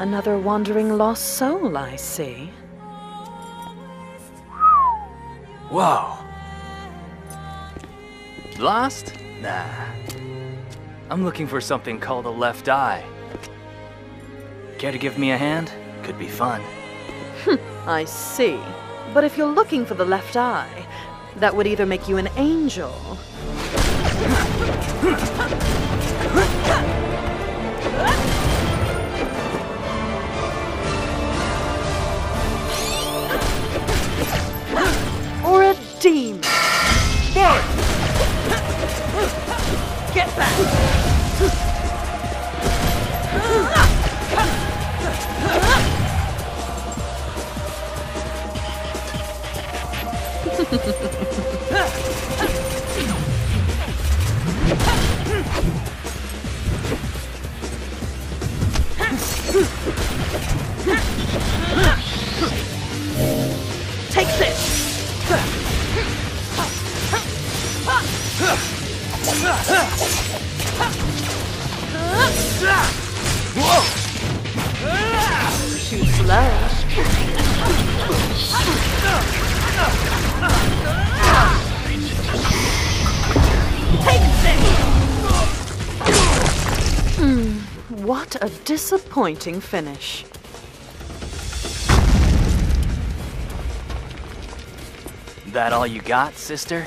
Another wandering lost soul, I see. Whoa. Lost? Nah. I'm looking for something called a left eye. Care to give me a hand? Could be fun. I see. But if you're looking for the left eye, that would either make you an angel. Or a demon. Get Take this! Too slow. What a disappointing finish. That all you got, sister?